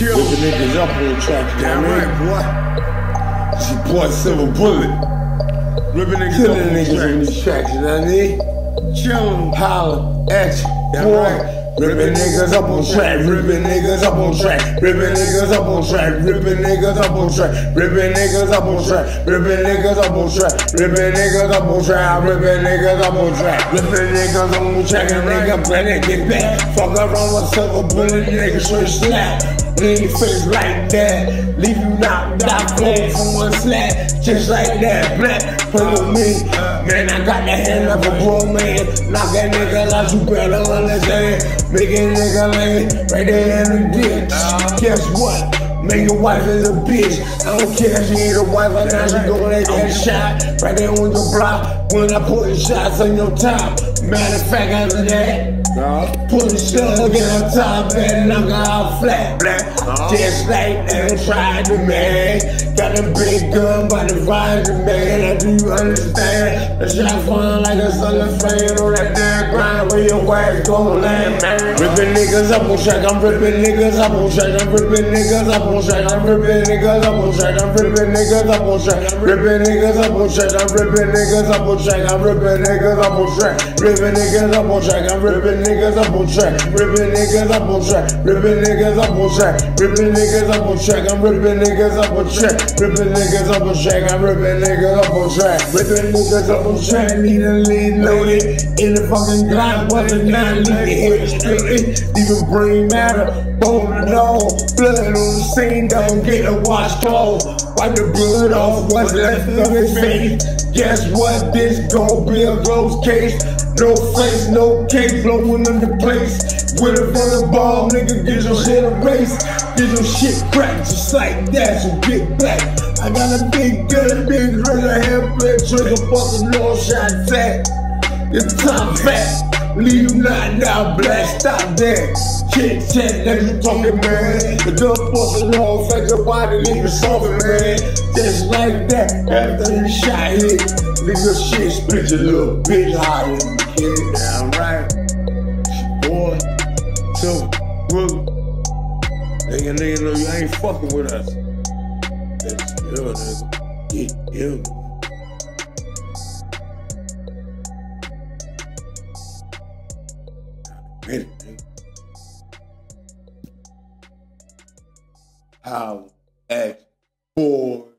With the niggas up on the track, Damn right, boy. It's your boy Silver Bullet. Ripping niggas Killing up on niggas the on these tracks, you know what I mean? Chillin'. Holla at you, Damn boy. right. Ripping niggas up on track, ripping niggas up on track, ripping niggas up on track, ripping niggas up on track, ripping niggas up on track, ripping niggas up on track, ripping niggas up on track, ripping niggas up on track, ripping niggas up on track, and nigga better get back. Fuck around with silver bullet, nigga straight slap. Your face like that, leave you knocked out cold from one slap, just like that. Black, with me, man. I got the hand of a grown man. Knock that nigga out, you better understand. Make a nigga lay right there in the ditch. Guess what? Man, your wife is a bitch. I don't care if she ain't a wife or not. She gonna get shot right there on your block. When I put the shots on your top. Matter of fact, after that. Put a slug in her top and knock out flat, black. Just like them tried to man. Got a big gun by the ride the man. Do you understand? The shot fun like a southern fan on that your ass gon' land, man. Ripping niggas up on track, I'm ripping niggas up on track, I'm ripping niggas up on track, I'm ripping niggas up on track, I'm ripping niggas up on track, I'm ripping niggas up on track, I'm ripping niggas up on track, I'm ripping niggas up on track, ripping niggas up on track, I'm ripping niggas up on track, ripping niggas up on track, ripping niggas up on track, ripping niggas up on track, I'm ripping niggas up on track, ripping niggas up on track, I'm ripping niggas up on track, ripping niggas up on track, need a lead loaded in the fucking Glock, wasn't not leave head straight, even brain matter, bone and all, blood on the scene, don't get a washcloth, wipe the blood off what's left of his face. Guess what? This gon' be a close case. No face, no case, blowing in the place. With a full ball, nigga, get your shit erased. Get your shit cracked just like that, so get back. I got a big gun, big trigger, hand plate, trigger, fucking long shot fat. It's top fat. Leave you not now, black, stop that. Chit chat, that you talking, man. The gun fucking long, fake body, leave it soft, man. Just like that, after you shot hit. Nigga shit, split your little bitch higher the kid. Damn right. Boy, Willie. Nigga, nigga, know you ain't fucking with us. That's you, nigga. You. How at four.